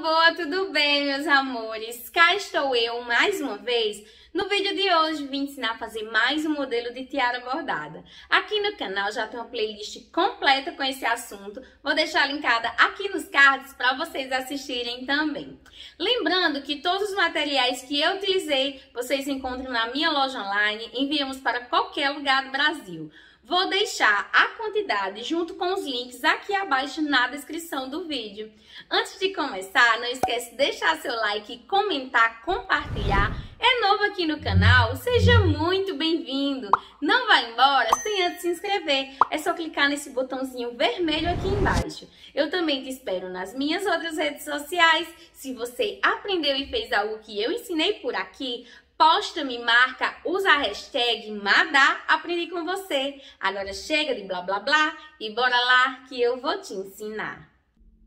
boa, tudo bem, meus amores? Cá estou eu mais uma vez. No vídeo de hoje vim ensinar a fazer mais um modelo de tiara bordada. Aqui no canal já tem uma playlist completa com esse assunto. Vou deixar linkada aqui nos cards para vocês assistirem também. Lembrando que todos os materiais que eu utilizei vocês encontram na minha loja online. Enviamos para qualquer lugar do Brasil. Vou deixar a quantidade junto com os links aqui abaixo na descrição do vídeo. Antes de começar, não esquece de deixar seu like, comentar, compartilhar. É novo aqui no canal? Seja muito bem-vindo! Não vai embora sem antes se inscrever. É só clicar nesse botãozinho vermelho aqui embaixo. Eu também te espero nas minhas outras redes sociais. Se você aprendeu e fez algo que eu ensinei por aqui, posta, me marca, usa a hashtag Madá Aprendi com você. Agora chega de blá blá blá e bora lá que eu vou te ensinar.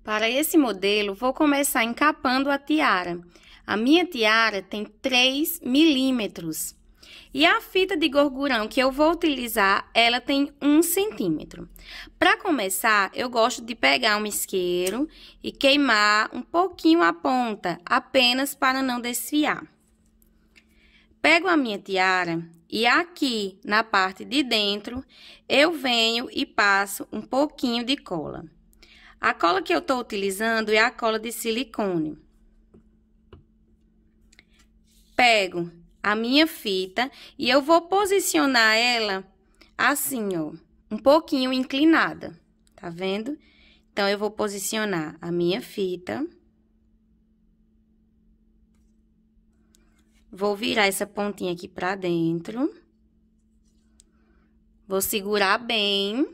Para esse modelo, vou começar encapando a tiara. A minha tiara tem 3 milímetros. E a fita de gorgurão que eu vou utilizar, ela tem 1 centímetro. Para começar, eu gosto de pegar um isqueiro e queimar um pouquinho a ponta, apenas para não desfiar. Pego a minha tiara e aqui na parte de dentro eu venho e passo um pouquinho de cola. A cola que eu estou utilizando é a cola de silicone. Pego a minha fita e eu vou posicionar ela assim, ó, um pouquinho inclinada, tá vendo? Então, eu vou posicionar a minha fita. Vou virar essa pontinha aqui pra dentro. Vou segurar bem,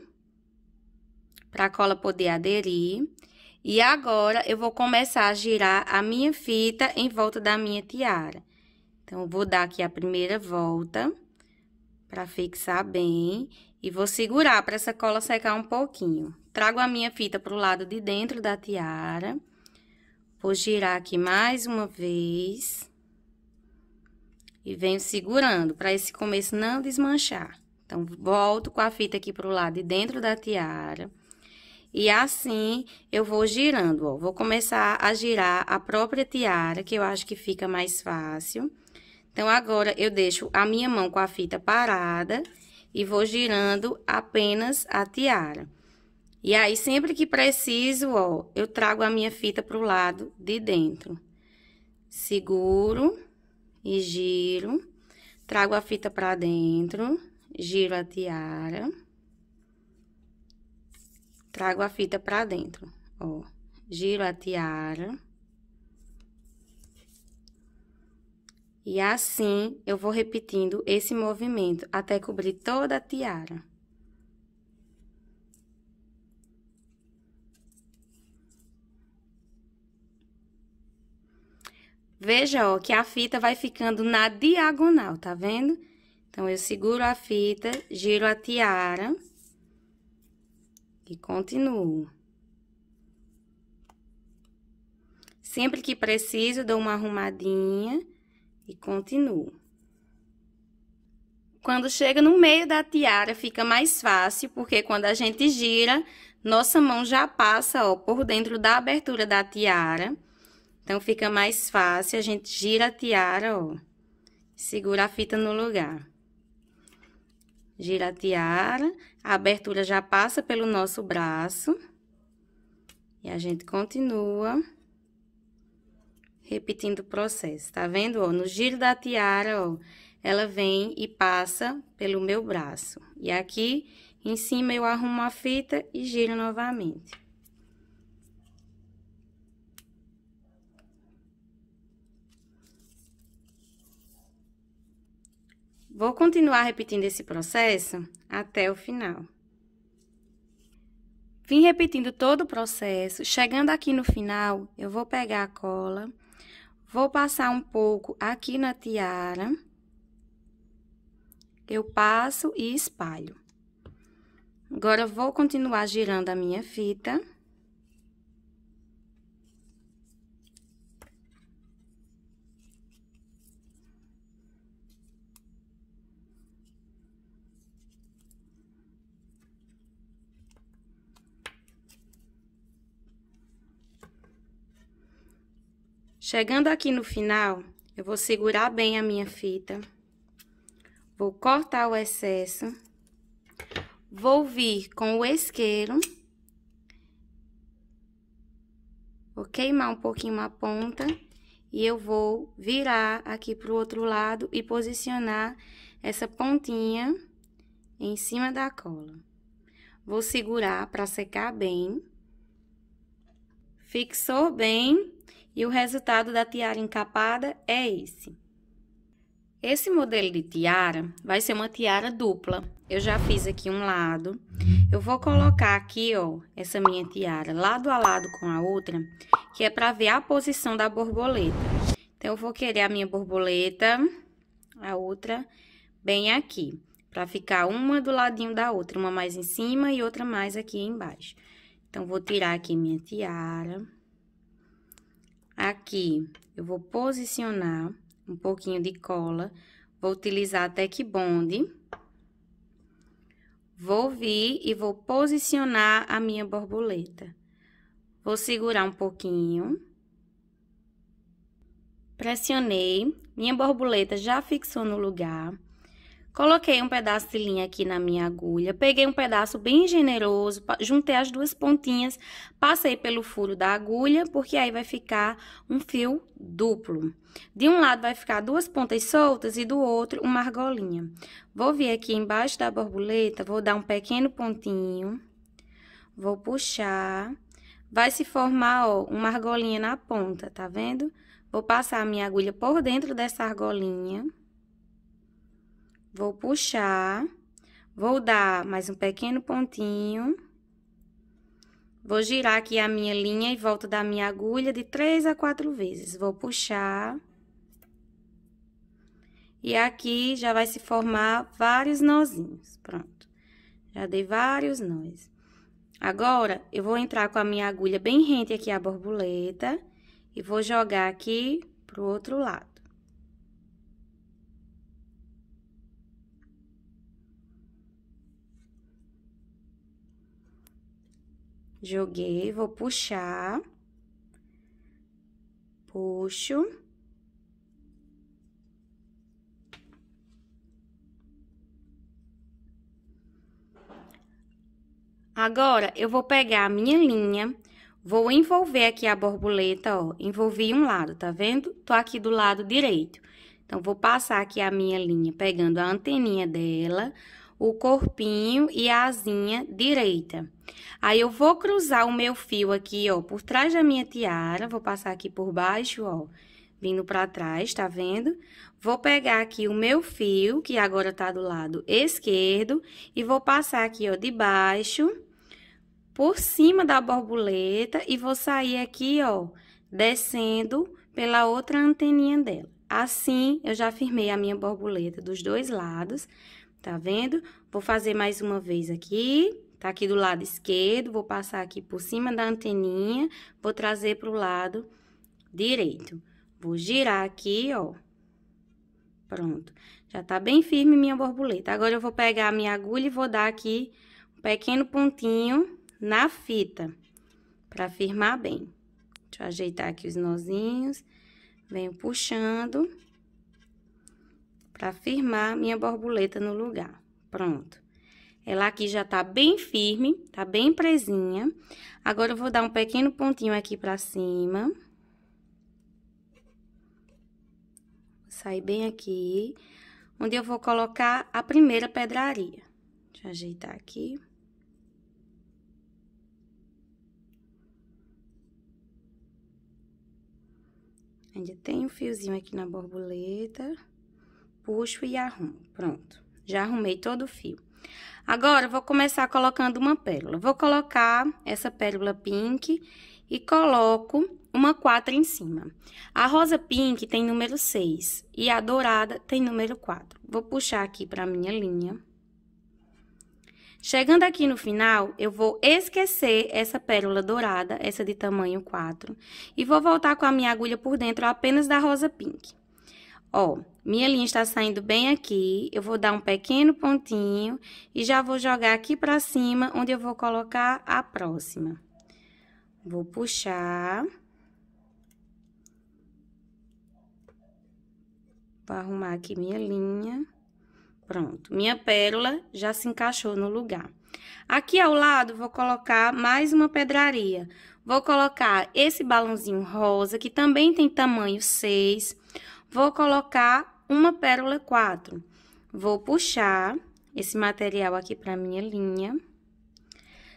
pra cola poder aderir. E agora, eu vou começar a girar a minha fita em volta da minha tiara. Então, vou dar aqui a primeira volta, pra fixar bem. E vou segurar para essa cola secar um pouquinho. Trago a minha fita pro lado de dentro da tiara. Vou girar aqui mais uma vez. E venho segurando para esse começo não desmanchar. Então, volto com a fita aqui pro lado de dentro da tiara. E assim, eu vou girando, ó. Vou começar a girar a própria tiara, que eu acho que fica mais fácil. Então, agora, eu deixo a minha mão com a fita parada e vou girando apenas a tiara. E aí, sempre que preciso, ó, eu trago a minha fita pro lado de dentro. Seguro e giro. Trago a fita pra dentro, giro a tiara. Trago a fita pra dentro, ó. Giro a tiara. E assim, eu vou repetindo esse movimento até cobrir toda a tiara. Veja, ó, que a fita vai ficando na diagonal, tá vendo? Então, eu seguro a fita, giro a tiara e continuo. Sempre que preciso, dou uma arrumadinha e continuo. Quando chega no meio da tiara, fica mais fácil, porque quando a gente gira, nossa mão já passa, ó, por dentro da abertura da tiara então, fica mais fácil, a gente gira a tiara, ó. Segura a fita no lugar. Gira a tiara, a abertura já passa pelo nosso braço. E a gente continua repetindo o processo, tá vendo? Ó, no giro da tiara, ó, ela vem e passa pelo meu braço. E aqui, em cima, eu arrumo a fita e giro novamente. Vou continuar repetindo esse processo até o final. Vim repetindo todo o processo. Chegando aqui no final, eu vou pegar a cola, vou passar um pouco aqui na tiara. Eu passo e espalho. Agora, vou continuar girando a minha fita. Chegando aqui no final, eu vou segurar bem a minha fita. Vou cortar o excesso. Vou vir com o isqueiro. Vou queimar um pouquinho a ponta. E eu vou virar aqui pro outro lado e posicionar essa pontinha em cima da cola. Vou segurar para secar bem. Fixou bem e o resultado da tiara encapada é esse. Esse modelo de tiara vai ser uma tiara dupla. Eu já fiz aqui um lado. Eu vou colocar aqui, ó, essa minha tiara lado a lado com a outra, que é para ver a posição da borboleta. Então, eu vou querer a minha borboleta, a outra, bem aqui, para ficar uma do ladinho da outra, uma mais em cima e outra mais aqui embaixo. Então, vou tirar aqui minha tiara. Aqui, eu vou posicionar um pouquinho de cola. Vou utilizar até que bonde. Vou vir e vou posicionar a minha borboleta. Vou segurar um pouquinho. Pressionei, minha borboleta já fixou no lugar. Coloquei um pedaço de linha aqui na minha agulha, peguei um pedaço bem generoso, juntei as duas pontinhas, passei pelo furo da agulha, porque aí vai ficar um fio duplo. De um lado vai ficar duas pontas soltas e do outro uma argolinha. Vou vir aqui embaixo da borboleta, vou dar um pequeno pontinho, vou puxar, vai se formar, ó, uma argolinha na ponta, tá vendo? Vou passar a minha agulha por dentro dessa argolinha. Vou puxar, vou dar mais um pequeno pontinho. Vou girar aqui a minha linha e volta da minha agulha de três a quatro vezes. Vou puxar. E aqui já vai se formar vários nozinhos. Pronto. Já dei vários nós. Agora, eu vou entrar com a minha agulha bem rente aqui a borboleta e vou jogar aqui pro outro lado. Joguei, vou puxar. Puxo. Agora, eu vou pegar a minha linha, vou envolver aqui a borboleta, ó, envolvi um lado, tá vendo? Tô aqui do lado direito. Então, vou passar aqui a minha linha, pegando a anteninha dela, o corpinho e a asinha direita. Aí, eu vou cruzar o meu fio aqui, ó, por trás da minha tiara, vou passar aqui por baixo, ó, vindo pra trás, tá vendo? Vou pegar aqui o meu fio, que agora tá do lado esquerdo, e vou passar aqui, ó, de baixo, por cima da borboleta, e vou sair aqui, ó, descendo pela outra anteninha dela. Assim, eu já firmei a minha borboleta dos dois lados, Tá vendo? Vou fazer mais uma vez aqui, tá aqui do lado esquerdo, vou passar aqui por cima da anteninha, vou trazer pro lado direito. Vou girar aqui, ó. Pronto. Já tá bem firme minha borboleta. Agora, eu vou pegar a minha agulha e vou dar aqui um pequeno pontinho na fita, pra firmar bem. Deixa eu ajeitar aqui os nozinhos. Venho puxando para firmar minha borboleta no lugar. Pronto. Ela aqui já tá bem firme, tá bem presinha. Agora, eu vou dar um pequeno pontinho aqui pra cima. Sair bem aqui, onde eu vou colocar a primeira pedraria. Deixa eu ajeitar aqui. Ainda tem um fiozinho aqui na borboleta puxo e arrumo. Pronto. Já arrumei todo o fio. Agora, vou começar colocando uma pérola. Vou colocar essa pérola pink e coloco uma quatro em cima. A rosa pink tem número 6 e a dourada tem número 4. Vou puxar aqui para minha linha. Chegando aqui no final, eu vou esquecer essa pérola dourada, essa de tamanho 4, e vou voltar com a minha agulha por dentro apenas da rosa pink. Ó, minha linha está saindo bem aqui, eu vou dar um pequeno pontinho e já vou jogar aqui pra cima, onde eu vou colocar a próxima. Vou puxar. Vou arrumar aqui minha linha. Pronto, minha pérola já se encaixou no lugar. Aqui ao lado, vou colocar mais uma pedraria. Vou colocar esse balãozinho rosa, que também tem tamanho 6. Vou colocar uma pérola 4. Vou puxar esse material aqui para minha linha.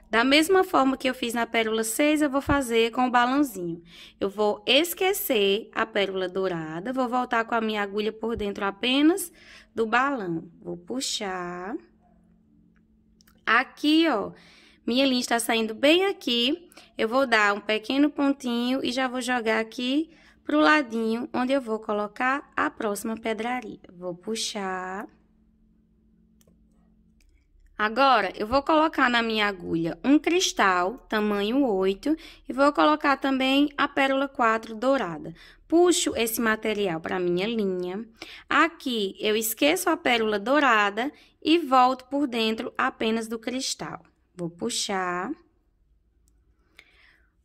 Da mesma forma que eu fiz na pérola 6, eu vou fazer com o balãozinho. Eu vou esquecer a pérola dourada, vou voltar com a minha agulha por dentro apenas do balão. Vou puxar. Aqui, ó, minha linha está saindo bem aqui. Eu vou dar um pequeno pontinho e já vou jogar aqui pro ladinho, onde eu vou colocar a próxima pedraria. Vou puxar. Agora, eu vou colocar na minha agulha um cristal, tamanho 8, e vou colocar também a pérola 4 dourada. Puxo esse material para minha linha. Aqui, eu esqueço a pérola dourada e volto por dentro apenas do cristal. Vou puxar.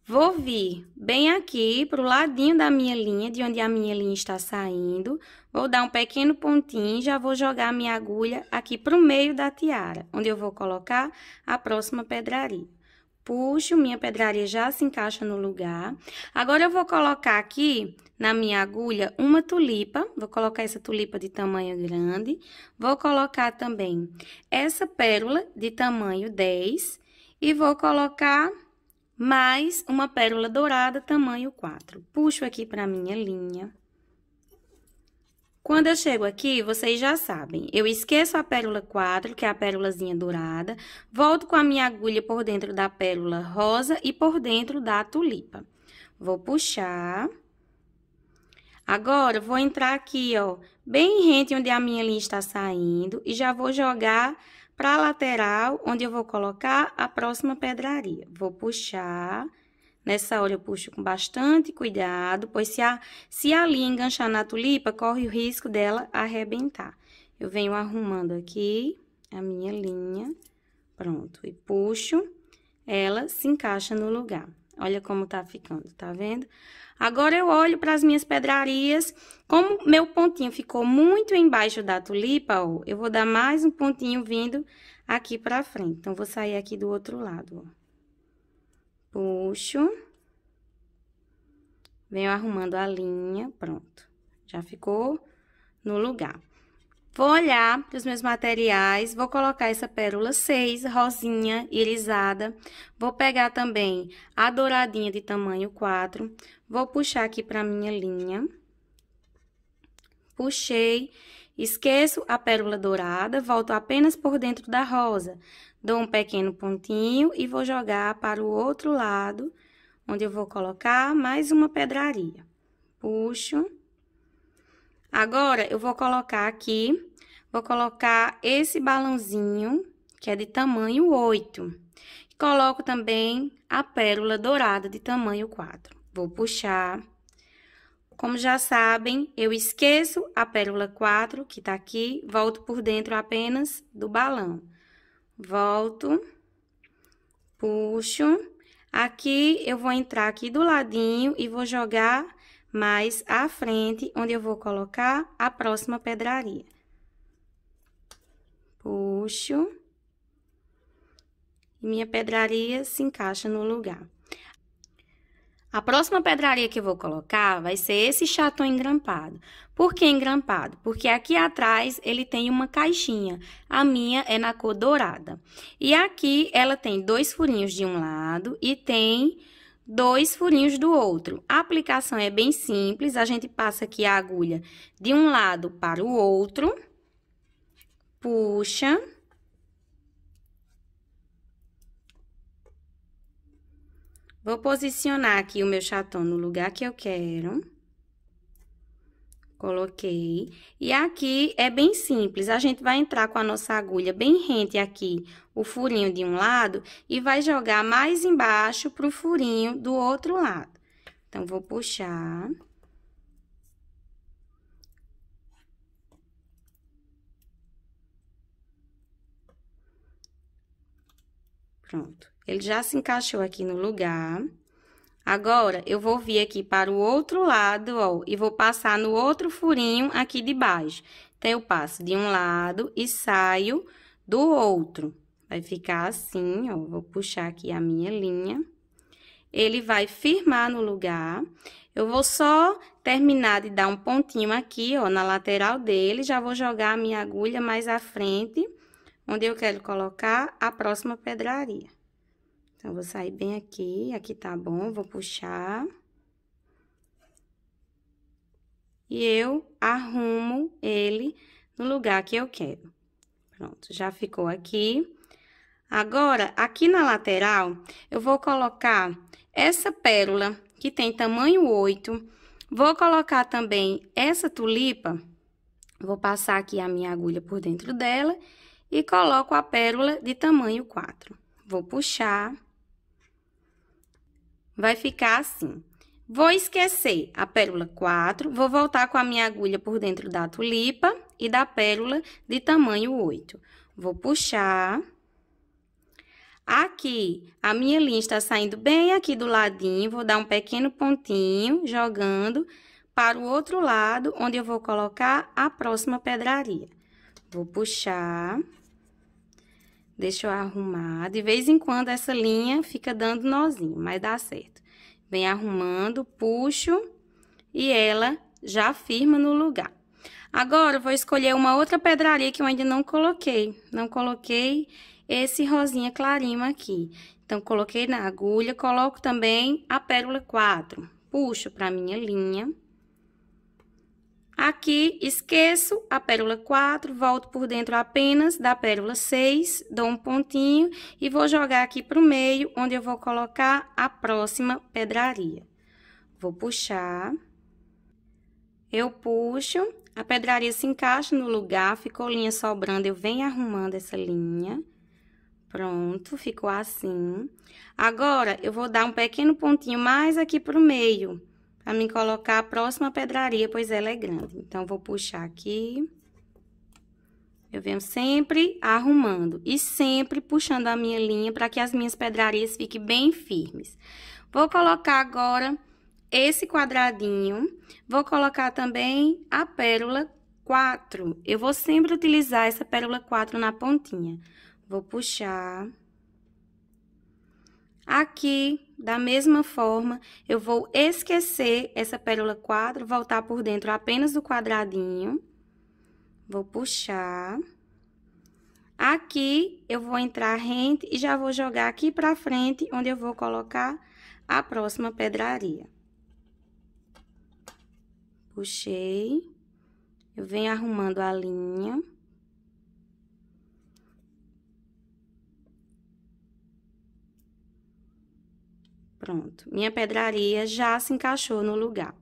Vou vir bem aqui para o ladinho da minha linha, de onde a minha linha está saindo. Vou dar um pequeno pontinho e já vou jogar a minha agulha aqui para o meio da tiara, onde eu vou colocar a próxima pedraria. Puxo, minha pedraria já se encaixa no lugar. Agora, eu vou colocar aqui na minha agulha uma tulipa. Vou colocar essa tulipa de tamanho grande. Vou colocar também essa pérola de tamanho 10. E vou colocar mais uma pérola dourada, tamanho 4. Puxo aqui para minha linha. Quando eu chego aqui, vocês já sabem, eu esqueço a pérola 4, que é a pérolazinha dourada, volto com a minha agulha por dentro da pérola rosa e por dentro da tulipa. Vou puxar. Agora, vou entrar aqui, ó, bem rente onde a minha linha está saindo e já vou jogar para a lateral, onde eu vou colocar a próxima pedraria. Vou puxar. Nessa hora, eu puxo com bastante cuidado, pois se a, se a linha enganchar na tulipa, corre o risco dela arrebentar. Eu venho arrumando aqui a minha linha, pronto, e puxo, ela se encaixa no lugar. Olha como tá ficando, tá vendo? Agora, eu olho para as minhas pedrarias. Como meu pontinho ficou muito embaixo da tulipa, ó, eu vou dar mais um pontinho vindo aqui para frente. Então, vou sair aqui do outro lado, ó. Puxo. Venho arrumando a linha, pronto. Já ficou no lugar. Vou olhar para os meus materiais, vou colocar essa pérola 6, rosinha, irisada. Vou pegar também a douradinha de tamanho 4. Vou puxar aqui para minha linha. Puxei, esqueço a pérola dourada, volto apenas por dentro da rosa. Dou um pequeno pontinho e vou jogar para o outro lado, onde eu vou colocar mais uma pedraria. Puxo. Agora, eu vou colocar aqui Vou colocar esse balãozinho, que é de tamanho 8. Coloco também a pérola dourada de tamanho 4. Vou puxar. Como já sabem, eu esqueço a pérola 4, que tá aqui, volto por dentro apenas do balão. Volto, puxo. Aqui, eu vou entrar aqui do ladinho e vou jogar mais à frente, onde eu vou colocar a próxima pedraria puxo e minha pedraria se encaixa no lugar. A próxima pedraria que eu vou colocar vai ser esse chatão engrampado. Por que engrampado? Porque aqui atrás ele tem uma caixinha. A minha é na cor dourada. E aqui ela tem dois furinhos de um lado e tem dois furinhos do outro. A aplicação é bem simples. A gente passa aqui a agulha de um lado para o outro puxa. Vou posicionar aqui o meu chatão no lugar que eu quero. Coloquei. E aqui é bem simples, a gente vai entrar com a nossa agulha bem rente aqui, o furinho de um lado, e vai jogar mais embaixo pro furinho do outro lado. Então, vou puxar. Pronto. Ele já se encaixou aqui no lugar. Agora, eu vou vir aqui para o outro lado, ó, e vou passar no outro furinho aqui de baixo. Então, eu passo de um lado e saio do outro. Vai ficar assim, ó, vou puxar aqui a minha linha. Ele vai firmar no lugar. Eu vou só terminar de dar um pontinho aqui, ó, na lateral dele. Já vou jogar a minha agulha mais à frente, onde eu quero colocar a próxima pedraria. Então, vou sair bem aqui, aqui tá bom, vou puxar. E eu arrumo ele no lugar que eu quero. Pronto, já ficou aqui. Agora, aqui na lateral, eu vou colocar essa pérola, que tem tamanho 8. Vou colocar também essa tulipa. Vou passar aqui a minha agulha por dentro dela e coloco a pérola de tamanho 4. Vou puxar. Vai ficar assim. Vou esquecer a pérola 4, vou voltar com a minha agulha por dentro da tulipa e da pérola de tamanho 8. Vou puxar. Aqui, a minha linha está saindo bem aqui do ladinho, vou dar um pequeno pontinho, jogando para o outro lado, onde eu vou colocar a próxima pedraria. Vou puxar, deixa eu arrumar. De vez em quando, essa linha fica dando nozinho, mas dá certo. Vem arrumando, puxo e ela já firma no lugar. Agora, eu vou escolher uma outra pedraria que eu ainda não coloquei. Não coloquei esse rosinha clarinho aqui. Então, coloquei na agulha, coloco também a pérola 4. Puxo para minha linha. Aqui, esqueço a pérola 4, volto por dentro apenas da pérola 6, dou um pontinho e vou jogar aqui para o meio, onde eu vou colocar a próxima pedraria. Vou puxar. Eu puxo, a pedraria se encaixa no lugar, ficou linha sobrando, eu venho arrumando essa linha. Pronto, ficou assim. Agora, eu vou dar um pequeno pontinho mais aqui pro meio, para mim colocar a próxima pedraria, pois ela é grande. Então, vou puxar aqui. Eu venho sempre arrumando e sempre puxando a minha linha para que as minhas pedrarias fiquem bem firmes. Vou colocar agora esse quadradinho, vou colocar também a pérola 4. Eu vou sempre utilizar essa pérola 4 na pontinha. Vou puxar. Aqui, da mesma forma, eu vou esquecer essa pérola 4, voltar por dentro apenas do quadradinho. Vou puxar. Aqui, eu vou entrar rente e já vou jogar aqui pra frente, onde eu vou colocar a próxima pedraria. Puxei. Eu venho arrumando a linha. Pronto, minha pedraria já se encaixou no lugar.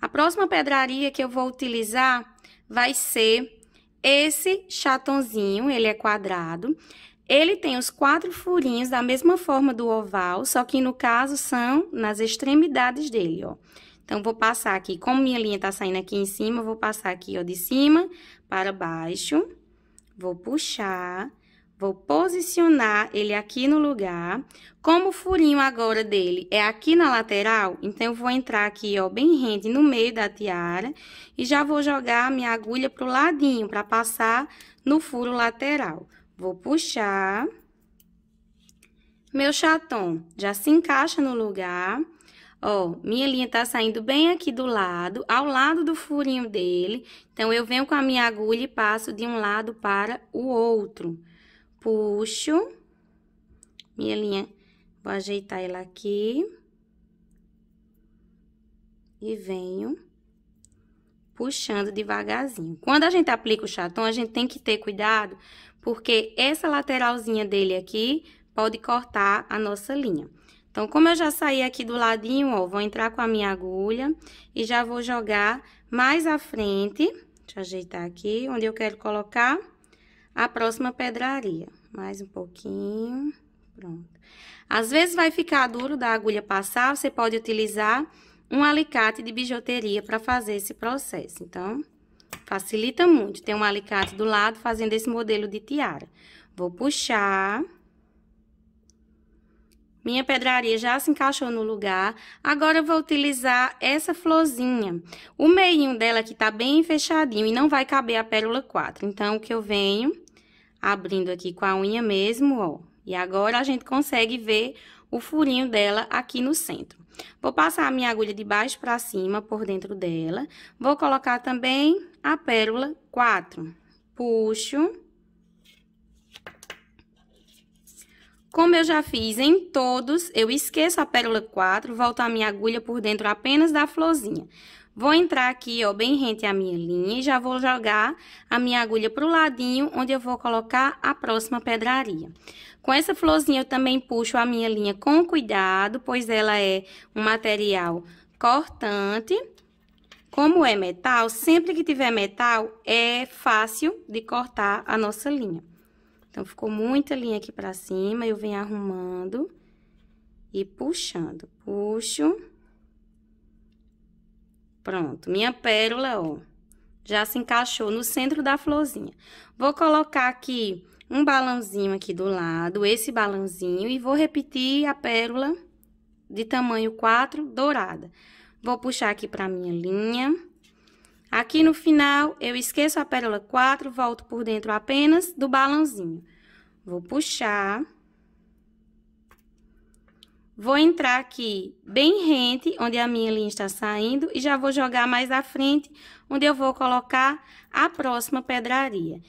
A próxima pedraria que eu vou utilizar vai ser esse chatonzinho, ele é quadrado. Ele tem os quatro furinhos da mesma forma do oval, só que no caso são nas extremidades dele, ó. Então, vou passar aqui, como minha linha tá saindo aqui em cima, vou passar aqui, ó, de cima para baixo. Vou puxar Vou posicionar ele aqui no lugar. Como o furinho agora dele é aqui na lateral, então eu vou entrar aqui, ó, bem rente no meio da tiara e já vou jogar a minha agulha pro ladinho para passar no furo lateral. Vou puxar. Meu chaton já se encaixa no lugar. Ó, minha linha tá saindo bem aqui do lado, ao lado do furinho dele. Então, eu venho com a minha agulha e passo de um lado para o outro puxo minha linha, vou ajeitar ela aqui. E venho puxando devagarzinho. Quando a gente aplica o chaton, a gente tem que ter cuidado, porque essa lateralzinha dele aqui pode cortar a nossa linha. Então, como eu já saí aqui do ladinho, ó, vou entrar com a minha agulha e já vou jogar mais à frente. Deixa eu ajeitar aqui, onde eu quero colocar a próxima pedraria. Mais um pouquinho, pronto. Às vezes vai ficar duro da agulha passar, você pode utilizar um alicate de bijuteria para fazer esse processo. Então, facilita muito. Tem um alicate do lado fazendo esse modelo de tiara. Vou puxar. Minha pedraria já se encaixou no lugar. Agora, eu vou utilizar essa florzinha. O meinho dela aqui tá bem fechadinho e não vai caber a pérola 4. Então, o que eu venho abrindo aqui com a unha mesmo, ó. E agora, a gente consegue ver o furinho dela aqui no centro. Vou passar a minha agulha de baixo para cima, por dentro dela. Vou colocar também a pérola 4. Puxo. Como eu já fiz em todos, eu esqueço a pérola 4, volto a minha agulha por dentro apenas da florzinha. Vou entrar aqui, ó, bem rente à minha linha e já vou jogar a minha agulha pro ladinho, onde eu vou colocar a próxima pedraria. Com essa florzinha, eu também puxo a minha linha com cuidado, pois ela é um material cortante. Como é metal, sempre que tiver metal, é fácil de cortar a nossa linha. Então, ficou muita linha aqui pra cima, eu venho arrumando e puxando. Puxo. Pronto, minha pérola, ó, já se encaixou no centro da florzinha. Vou colocar aqui um balãozinho aqui do lado, esse balãozinho, e vou repetir a pérola de tamanho 4 dourada. Vou puxar aqui pra minha linha. Aqui no final, eu esqueço a pérola 4, volto por dentro apenas do balãozinho. Vou puxar. Vou entrar aqui bem rente, onde a minha linha está saindo, e já vou jogar mais à frente, onde eu vou colocar a próxima pedraria.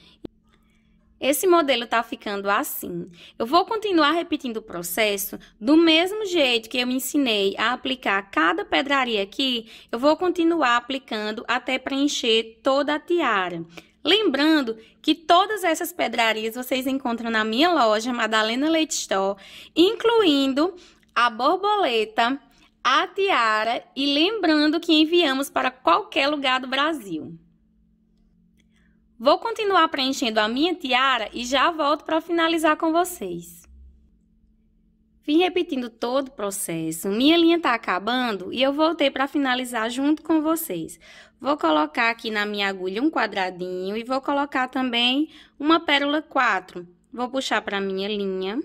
Esse modelo tá ficando assim. Eu vou continuar repetindo o processo do mesmo jeito que eu me ensinei a aplicar cada pedraria aqui, eu vou continuar aplicando até preencher toda a tiara. Lembrando que todas essas pedrarias vocês encontram na minha loja, Madalena Leite Store, incluindo a borboleta, a tiara e lembrando que enviamos para qualquer lugar do Brasil. Vou continuar preenchendo a minha tiara e já volto para finalizar com vocês. Vim repetindo todo o processo, minha linha está acabando e eu voltei para finalizar junto com vocês. Vou colocar aqui na minha agulha um quadradinho e vou colocar também uma pérola 4. Vou puxar para minha linha.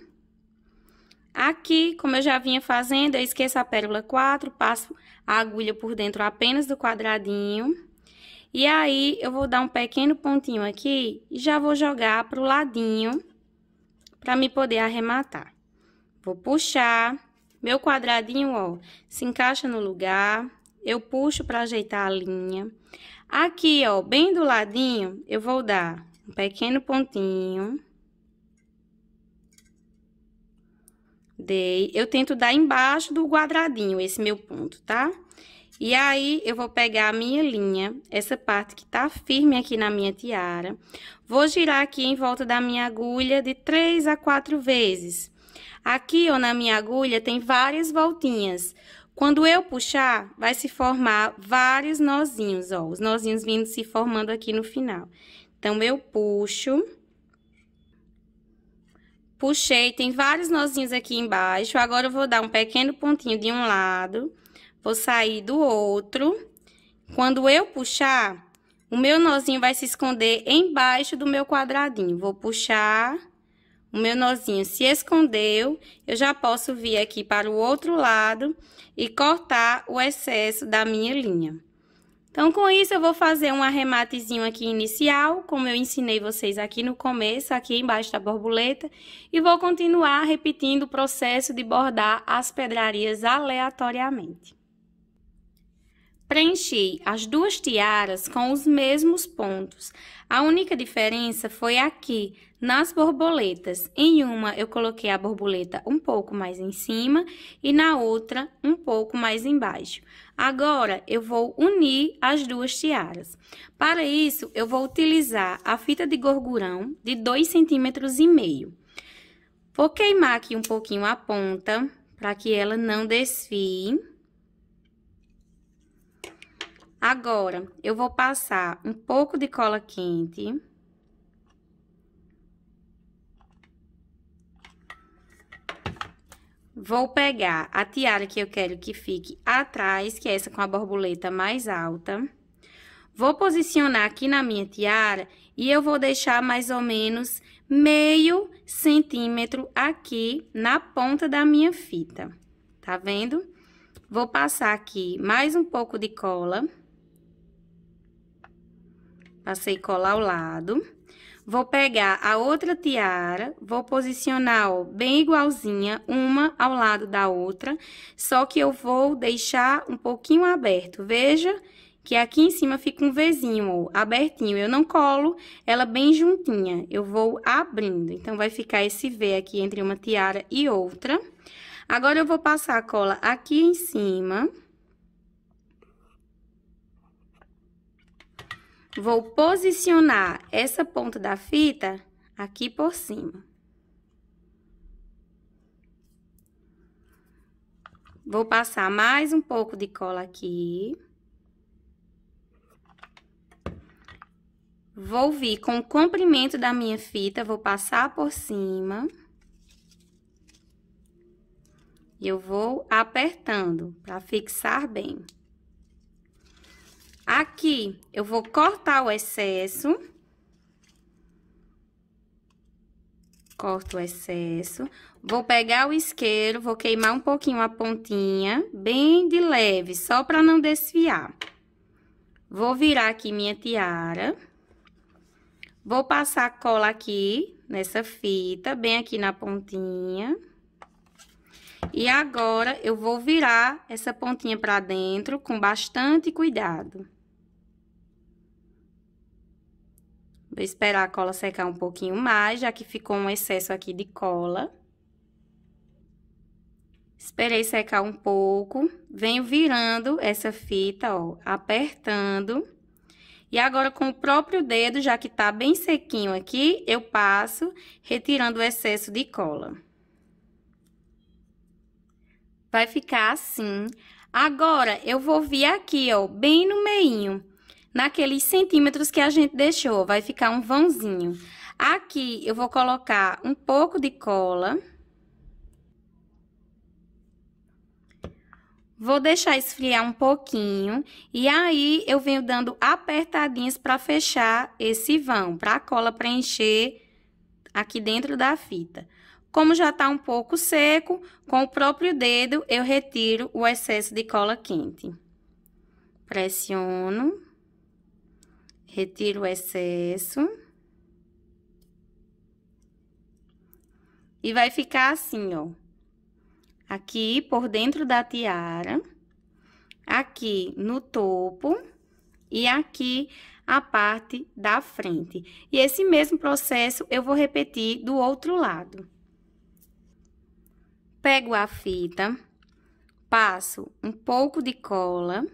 Aqui, como eu já vinha fazendo, eu esqueço a pérola 4, passo a agulha por dentro apenas do quadradinho. E aí, eu vou dar um pequeno pontinho aqui e já vou jogar pro ladinho para me poder arrematar. Vou puxar, meu quadradinho, ó, se encaixa no lugar, eu puxo para ajeitar a linha. Aqui, ó, bem do ladinho, eu vou dar um pequeno pontinho. Dei, eu tento dar embaixo do quadradinho esse meu ponto, tá? E aí, eu vou pegar a minha linha, essa parte que tá firme aqui na minha tiara, vou girar aqui em volta da minha agulha de três a quatro vezes. Aqui, ó, na minha agulha, tem várias voltinhas. Quando eu puxar, vai se formar vários nozinhos, ó, os nozinhos vindo se formando aqui no final. Então, eu puxo. Puxei, tem vários nozinhos aqui embaixo. Agora, eu vou dar um pequeno pontinho de um lado vou sair do outro. Quando eu puxar, o meu nozinho vai se esconder embaixo do meu quadradinho. Vou puxar, o meu nozinho se escondeu, eu já posso vir aqui para o outro lado e cortar o excesso da minha linha. Então, com isso, eu vou fazer um arrematezinho aqui inicial, como eu ensinei vocês aqui no começo, aqui embaixo da borboleta, e vou continuar repetindo o processo de bordar as pedrarias aleatoriamente. Preenchi as duas tiaras com os mesmos pontos. A única diferença foi aqui, nas borboletas. Em uma, eu coloquei a borboleta um pouco mais em cima e na outra, um pouco mais embaixo. Agora, eu vou unir as duas tiaras. Para isso, eu vou utilizar a fita de gorgurão de 2,5 centímetros e meio. Vou queimar aqui um pouquinho a ponta, para que ela não desfie. Agora, eu vou passar um pouco de cola quente. Vou pegar a tiara que eu quero que fique atrás, que é essa com a borboleta mais alta. Vou posicionar aqui na minha tiara e eu vou deixar mais ou menos meio centímetro aqui na ponta da minha fita. Tá vendo? Vou passar aqui mais um pouco de cola. Passei cola ao lado. Vou pegar a outra tiara, vou posicionar, ó, bem igualzinha, uma ao lado da outra, só que eu vou deixar um pouquinho aberto. Veja que aqui em cima fica um Vzinho, ó, abertinho. Eu não colo ela bem juntinha, eu vou abrindo. Então, vai ficar esse V aqui entre uma tiara e outra. Agora, eu vou passar a cola aqui em cima. Vou posicionar essa ponta da fita aqui por cima. Vou passar mais um pouco de cola aqui. Vou vir com o comprimento da minha fita, vou passar por cima. E eu vou apertando para fixar bem. Aqui, eu vou cortar o excesso. Corto o excesso. Vou pegar o isqueiro, vou queimar um pouquinho a pontinha, bem de leve, só para não desfiar. Vou virar aqui minha tiara. Vou passar cola aqui, nessa fita, bem aqui na pontinha. E agora, eu vou virar essa pontinha para dentro com bastante cuidado. Vou esperar a cola secar um pouquinho mais, já que ficou um excesso aqui de cola. Esperei secar um pouco, venho virando essa fita, ó, apertando. E agora, com o próprio dedo, já que tá bem sequinho aqui, eu passo, retirando o excesso de cola. Vai ficar assim. Agora, eu vou vir aqui, ó, bem no meinho naqueles centímetros que a gente deixou, vai ficar um vãozinho. Aqui, eu vou colocar um pouco de cola. Vou deixar esfriar um pouquinho e aí eu venho dando apertadinhas para fechar esse vão, para a cola preencher aqui dentro da fita. Como já tá um pouco seco, com o próprio dedo eu retiro o excesso de cola quente. Pressiono. Retiro o excesso. E vai ficar assim, ó. Aqui por dentro da tiara, aqui no topo e aqui a parte da frente. E esse mesmo processo eu vou repetir do outro lado. Pego a fita, passo um pouco de cola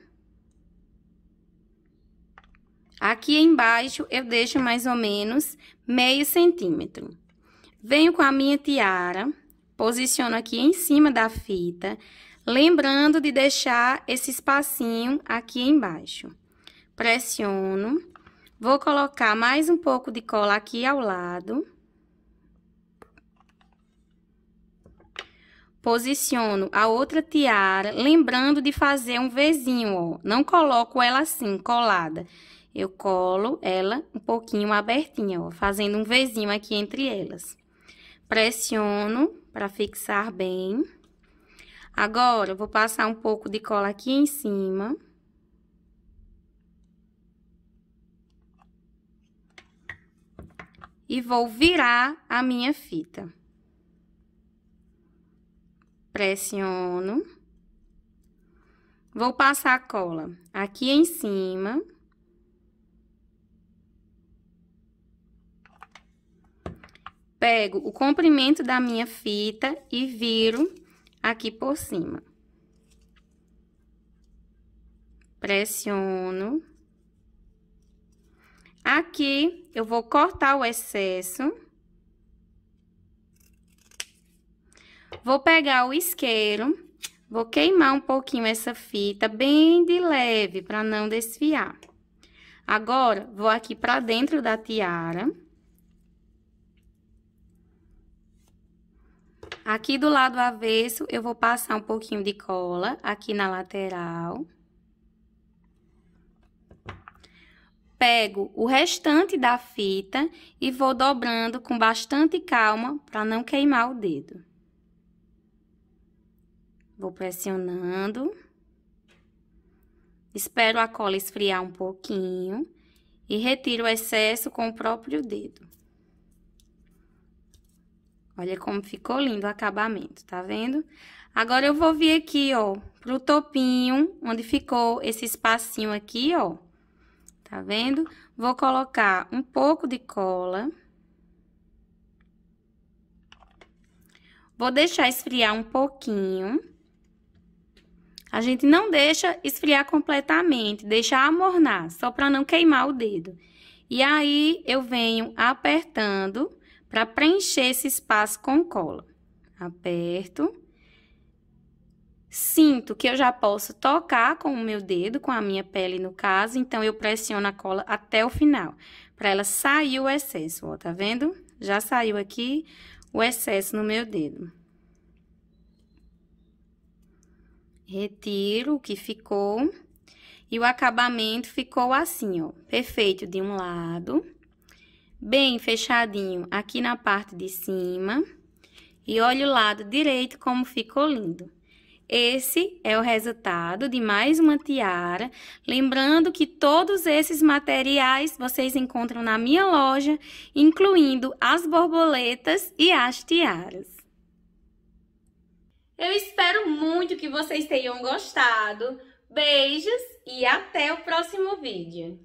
Aqui embaixo, eu deixo mais ou menos meio centímetro. Venho com a minha tiara, posiciono aqui em cima da fita, lembrando de deixar esse espacinho aqui embaixo. Pressiono, vou colocar mais um pouco de cola aqui ao lado. Posiciono a outra tiara, lembrando de fazer um Vzinho, ó. Não coloco ela assim, colada eu colo ela um pouquinho abertinha, ó, fazendo um Vzinho aqui entre elas. Pressiono para fixar bem. Agora, eu vou passar um pouco de cola aqui em cima. E vou virar a minha fita. Pressiono. Vou passar a cola aqui em cima. Pego o comprimento da minha fita e viro aqui por cima. Pressiono. Aqui, eu vou cortar o excesso. Vou pegar o isqueiro, vou queimar um pouquinho essa fita, bem de leve, para não desfiar. Agora, vou aqui para dentro da tiara. Aqui do lado avesso, eu vou passar um pouquinho de cola aqui na lateral. pego o restante da fita e vou dobrando com bastante calma para não queimar o dedo. Vou pressionando. Espero a cola esfriar um pouquinho e retiro o excesso com o próprio dedo. Olha como ficou lindo o acabamento, tá vendo? Agora, eu vou vir aqui, ó, pro topinho, onde ficou esse espacinho aqui, ó. Tá vendo? Vou colocar um pouco de cola. Vou deixar esfriar um pouquinho. A gente não deixa esfriar completamente, deixa amornar, só para não queimar o dedo. E aí, eu venho apertando para preencher esse espaço com cola. Aperto. Sinto que eu já posso tocar com o meu dedo, com a minha pele no caso, então eu pressiono a cola até o final, para ela sair o excesso, ó, tá vendo? Já saiu aqui o excesso no meu dedo. Retiro o que ficou e o acabamento ficou assim, ó, perfeito de um lado bem fechadinho aqui na parte de cima. E olha o lado direito como ficou lindo. Esse é o resultado de mais uma tiara. Lembrando que todos esses materiais vocês encontram na minha loja, incluindo as borboletas e as tiaras. Eu espero muito que vocês tenham gostado. Beijos e até o próximo vídeo.